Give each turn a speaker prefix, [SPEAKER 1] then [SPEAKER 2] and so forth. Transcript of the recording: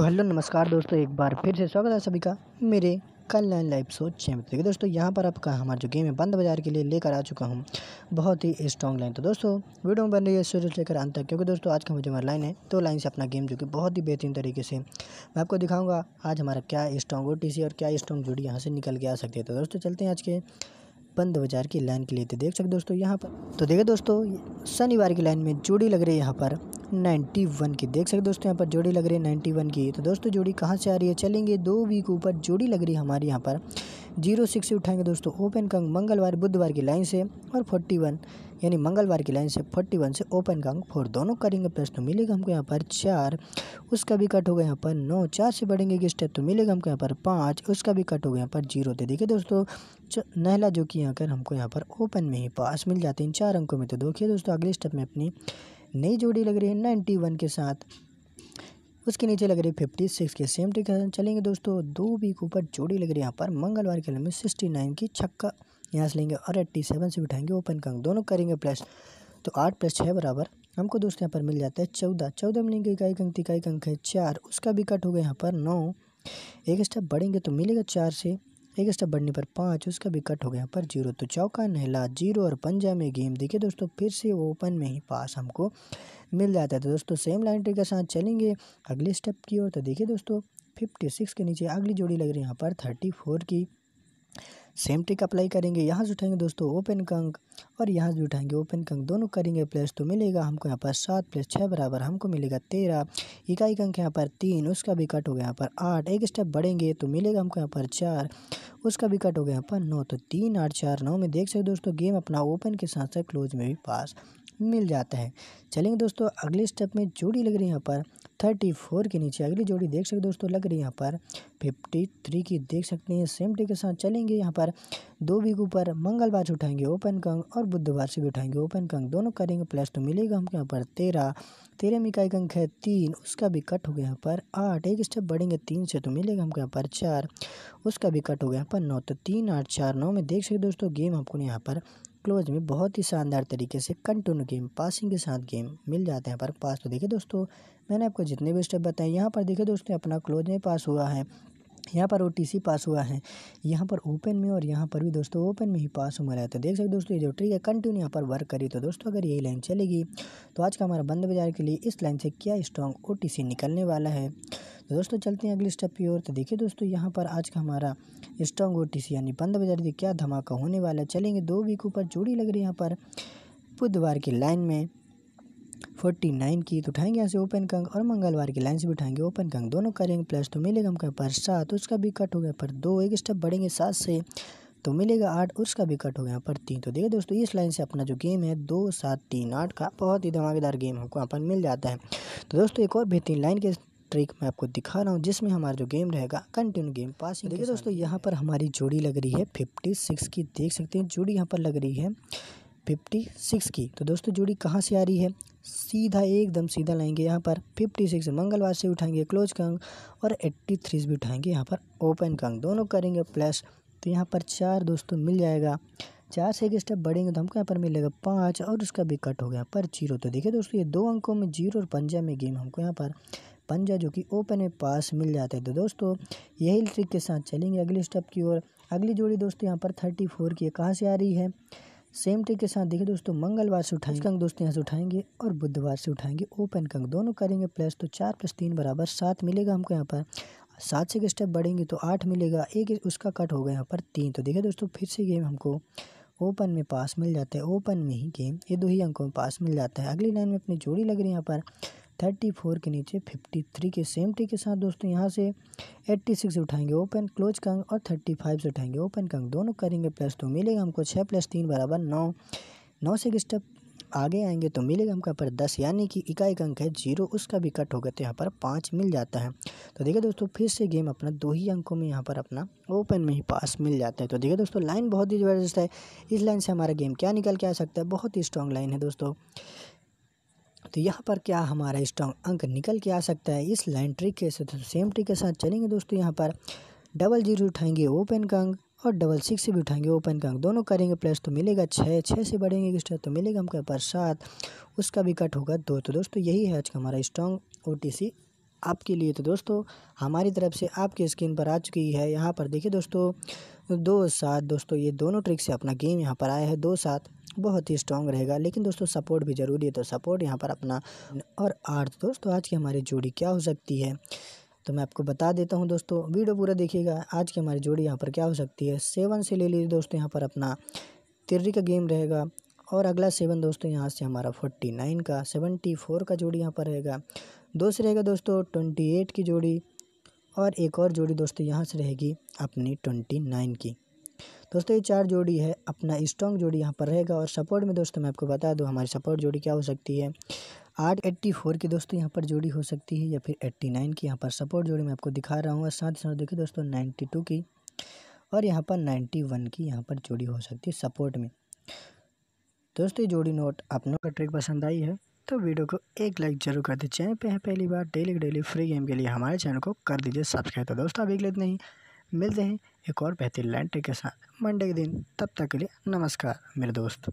[SPEAKER 1] तो हेलो, नमस्कार दोस्तों, एक बार फिर से स्वागत है सभी का मेरे कल्याण लाइव सोच चैनल देखिए दोस्तों, यहाँ पर आपका हमारा जो गेम है, बंद बाज़ार के लिए लेकर आ चुका हूँ। बहुत ही स्ट्रॉन्ग लाइन तो दोस्तों, वीडियो में बन रही है शुरू से लेकर अंत तक, क्योंकि दोस्तों, आज का मुझे हमारा लाइन है तो लाइन से अपना गेम जो कि बहुत ही बेहतरीन तरीके से मैं आपको दिखाऊँगा आज हमारा क्या स्ट्रॉन्ग ओ और क्या स्ट्रॉन्ग जुड़ी यहाँ से निकल के आ सकती है। तो दोस्तों, चलते हैं आज के बंद बाज़ार की लाइन के लिए तो देख सकते दोस्तों यहाँ पर। तो देखिए दोस्तों, शनिवार की लाइन में जोड़ी लग रही है यहाँ पर। नाइन्टी वन की देख सकते दोस्तों यहाँ पर जोड़ी लग रही है नाइन्टी वन की। तो दोस्तों जोड़ी कहाँ से आ रही है? चलेंगे दो वीक ऊपर जोड़ी लग रही है हमारे यहाँ पर। ज़ीरो सिक्स से उठाएँगे दोस्तों ओपन कंग मंगलवार, बुधवार की लाइन से और फोर्टी वन यानी मंगलवार की लाइन से फोर्टी वन से ओपन कंग फोर दोनों करेंगे प्लस तो मिलेगा हमको यहाँ पर चार, उसका भी कट होगा यहाँ पर नौ, चार से बढ़ेंगे कि स्टेप तो मिलेगा हमको यहाँ पर पाँच, उसका भी कट होगा यहाँ पर ज़ीरो तो देखिए दोस्तों। नहला जो कि यहाँ कर हमको यहाँ पर ओपन में ही पास मिल जाते हैं चार अंकों में तो देखिए दोस्तों अगले स्टेप में अपनी नई जोड़ी लग रही है नाइन्टी वन के साथ। उसके नीचे लग रही है फिफ्टी सिक्स के सेम टिक चलेंगे दोस्तों, दो वीक ऊपर जोड़ी लग रही है यहाँ पर, मंगलवार के में सिक्सटी नाइन की छक्का यहाँ से लेंगे और एट्टी सेवन से बिठाएँगे ओपन कंग दोनों करेंगे प्लस तो आठ प्लस छः बराबर, हमको दोस्तों यहाँ पर मिल जाता है चौदह। चौदह में लेंगे इकाई अंक इकाई अंक है चार, उसका भी कट हो गया यहाँ पर नौ। एक स्टेप बढ़ेंगे तो मिलेगा चार से, एक स्टेप बढ़ने पर पाँच, उसका भी कट हो गया पर ज़ीरो तो चौका नहला ज़ीरो और पंजा में गेम देखिए दोस्तों, फिर से ओपन में ही पास हमको मिल जाता है। तो दोस्तों सेम लाइन ट्रिक के साथ चलेंगे अगले स्टेप की ओर। तो देखिए दोस्तों फिफ्टी सिक्स के नीचे अगली जोड़ी लग रही है यहाँ पर थर्टी फोर की। सेम टिक अप्लाई करेंगे। यहाँ से उठाएँगे दोस्तों ओपन कंक और यहाँ से उठाएँगे ओपन कंक दोनों करेंगे प्लस तो मिलेगा हमको यहाँ पर सात प्लस छः बराबर हमको मिलेगा तेरह। इकाई कंक यहाँ पर तीन, उसका भी कट हो गया यहाँ पर आठ। एक स्टेप बढ़ेंगे तो मिलेगा हमको यहाँ पर चार, उसका भी कट हो गया यहाँ पर नौ। तो तीन, आठ, चार, नौ में देख सकते दोस्तों गेम अपना ओपन के साथ साथ क्लोज में भी पास मिल जाता है। चलेंगे दोस्तों, अगले स्टेप में जोड़ी लग रही है यहाँ पर थर्टी फोर के नीचे। अगली जोड़ी देख सकते दोस्तों, लग रही है यहाँ पर फिफ्टी थ्री की देख सकते हैं। सेम टे के साथ चलेंगे यहाँ पर। दो वीक ऊपर मंगलवार से उठाएँगे ओपन कंग और बुधवार से भी उठाएँगे ओपन कंग। दोनों करेंगे प्लस तो मिलेगा हमको यहाँ पर तेरह। तेरह में इकाई अंक है तीन, उसका भी कट हो गया यहाँ पर आठ। एक स्टेप बढ़ेंगे तीन से तो मिलेगा हमको यहाँ पर चार। उसका भी कट हो गया यहाँ पर नौ। तो तीन, आठ, चार, नौ में देख सकते दोस्तों गेम आपको यहाँ पर क्लोज में बहुत ही शानदार तरीके से कंटिन्यू गेम पासिंग के साथ गेम मिल जाते हैं। पर पास तो देखिए दोस्तों, मैंने आपको जितने भी स्टेप बताए, यहाँ पर देखिए दोस्तों, अपना क्लोज में पास हुआ है। यहाँ पर ओ पास हुआ है। यहाँ पर ओपन में और यहाँ पर भी दोस्तों ओपन में ही पास हुआ है। तो देख सकते दोस्तों, ये जो ट्रिक है कंटिन्यू यहाँ पर वर्क करी तो दोस्तों, अगर यही लाइन चलेगी तो आज का हमारा बंद बाज़ार के लिए इस लाइन से क्या स्ट्रॉन्ग ओ निकलने वाला है? तो दोस्तों, चलते हैं अगले स्टेप की ओर। तो देखिए दोस्तों, यहाँ पर आज का हमारा स्ट्रॉन्ग ओ यानी बंद बाज़ार की क्या धमाका होने वाला है। चलेंगे, दो वीक ऊपर जोड़ी लग रही है यहाँ पर बुधवार की लाइन में। फोर्टी नाइन की तो उठाएँगे यहाँ से ओपन कंग और मंगलवार की लाइन से भी उठाएँगे। ओपन कंग दोनों करेंगे प्लस तो मिलेगा हमको पर सात उसका भी कट हो गया पर दो एक स्टेप बढ़ेंगे सात से तो मिलेगा आठ उसका भी कट हो गया पर तीन। तो देखिए दोस्तों इस लाइन से अपना जो गेम है दो सात तीन आठ का बहुत ही धमाकेदार गेम हमको यहाँ पर मिल जाता है। तो दोस्तों एक और बेहतरीन लाइन के ट्रिक मैं आपको दिखा रहा हूँ जिसमें हमारा जो गेम रहेगा कंटिन्यू गेम पास देखिए दोस्तों यहाँ पर हमारी जोड़ी लग रही है फिफ्टी सिक्स की देख सकते हैं जोड़ी यहाँ पर लग रही है। फिफ्टी सिक्स की। तो दोस्तों, जोड़ी कहाँ से आ रही है? सीधा, एकदम सीधा लाएँगे यहाँ पर। फिफ्टी सिक्स मंगलवार से उठाएँगे, क्लोज का कंग, और एट्टी थ्री भी उठाएँगे यहाँ पर ओपन का कंग। दोनों करेंगे प्लस। तो यहाँ पर चार दोस्तों मिल जाएगा। चार से एक स्टेप बढ़ेंगे तो हमको यहाँ पर मिलेगा पाँच, और उसका भी कट हो गया पर ज़ीरो। तो देखिए दोस्तों, ये दो अंकों में ज़ीरो और पंजा में गेम हमको यहाँ पर पंजा जो कि ओपन में पास मिल जाते हैं। तो दोस्तों, यही ट्रिक के साथ चलेंगे अगले स्टेप की ओर। अगली जोड़ी दोस्तों यहाँ पर थर्टी फोर की कहाँ से आ रही है? सेम ट्रिक के साथ देखिए दोस्तों मंगलवार से उठाएँगे कंक दोस्तों यहाँ से उठाएँगे और बुधवार से उठाएँगे। ओपन कंक दोनों करेंगे प्लस तो चार प्लस तीन बराबर सात मिलेगा हमको यहाँ पर। सात से स्टेप बढ़ेंगे तो आठ मिलेगा एक उसका कट होगा यहाँ पर तीन। तो देखिए दोस्तों फिर से गेम हमको ओपन में पास मिल जाता है। ओपन में ही गेम ये दो ही अंकों में पास मिल जाता है। अगली लाइन में अपनी जोड़ी लग रही है यहाँ पर। थर्टी फोर के नीचे, फिफ्टी थ्री के सेम टी के साथ दोस्तों यहाँ से एट्टी सिक्स उठाएँगे ओपन क्लोज कंग और थर्टी फाइव से उठाएँगे ओपन कंग दोनों करेंगे प्लस तो मिलेगा हमको छः प्लस तीन बराबर नौ। नौ से स्टेप आगे आएँगे तो मिलेगा हमको पर दस, यानी कि इकाई अंक है ज़ीरो, उसका भी कट होगा तो यहाँ पर पाँच मिल जाता है। तो देखिए दोस्तों, फिर से गेम अपना दो ही अंकों में यहाँ पर अपना ओपन में ही पास मिल जाता है। तो देखिए दोस्तों लाइन बहुत ही ज़बरदस्त है। इस लाइन से हमारा गेम क्या निकल के आ सकता है? बहुत ही स्ट्रॉन्ग लाइन है दोस्तों। तो यहाँ पर क्या हमारा स्ट्रॉन्ग अंक निकल के आ सकता है? इस लाइन ट्रिक के साथ तो सेम ट्रिक के साथ चलेंगे दोस्तों यहाँ पर। डबल ज़ीरो उठाएँगे ओपन का अंक और डबल सिक्स से भी उठाएँगे ओपन का अंक दोनों करेंगे प्लस तो मिलेगा छः। छः से बढ़ेंगे एक्स्ट्रा तो मिलेगा हमको पर सात। उसका भी कट होगा दो। तो दोस्तों यही है आज का हमारा स्ट्रॉन्ग ओ आपके लिए। तो दोस्तों, हमारी तरफ़ से आपके स्क्रीन पर आ चुकी है। यहाँ पर देखिए दोस्तों, दो सात दोस्तों, ये दोनों ट्रिक से अपना गेम यहाँ पर आया है। दो सात बहुत ही स्ट्रॉन्ग रहेगा, लेकिन दोस्तों सपोर्ट भी ज़रूरी है तो सपोर्ट यहाँ पर अपना और आठ दोस्तों, आज की हमारी जोड़ी क्या हो सकती है? तो मैं आपको बता देता हूँ दोस्तों, वीडियो पूरा देखिएगा। आज की हमारी जोड़ी यहाँ पर क्या हो सकती है? सेवन से ले लीजिए दोस्तों, यहाँ पर अपना तिर्री का गेम रहेगा। और अगला सेवन दोस्तों, यहाँ से हमारा फोर्टी नाइन का सेवेंटी फोर का जोड़ी यहाँ पर रहेगा। दो से रहेगा दोस्तों ट्वेंटी एट की जोड़ी। और एक और जोड़ी दोस्तों यहाँ से रहेगी अपनी ट्वेंटी नाइन की। दोस्तों, ये चार जोड़ी है, अपना स्ट्रॉन्ग जोड़ी यहाँ पर रहेगा। और सपोर्ट में दोस्तों, मैं आपको बता दूँ, हमारी सपोर्ट जोड़ी क्या हो सकती है? आठ एट्टी फोर की दोस्तों यहाँ पर जोड़ी हो सकती है, या फिर एट्टी नाइन की यहाँ पर सपोर्ट जोड़ी मैं आपको दिखा रहा हूँ। और साथ ही साथ देखिए दोस्तों नाइन्टी टू की। और यहाँ पर नाइन्टी वन की यहाँ पर जोड़ी हो सकती है सपोर्ट में। दोस्तों, ये जोड़ी नोट अपनों का ट्रिक पसंद आई है। तो वीडियो को एक लाइक ज़रूर कर दीजिए। चैनल पे हैं पहली बार डेली डेली फ्री गेम के लिए हमारे चैनल को कर दीजिए सब्सक्राइब। तो दोस्तों, अभी लेते नहीं मिलते हैं एक और बेहतरीन लैंड के साथ मंडे के दिन। तब तक के लिए नमस्कार, मेरे दोस्त।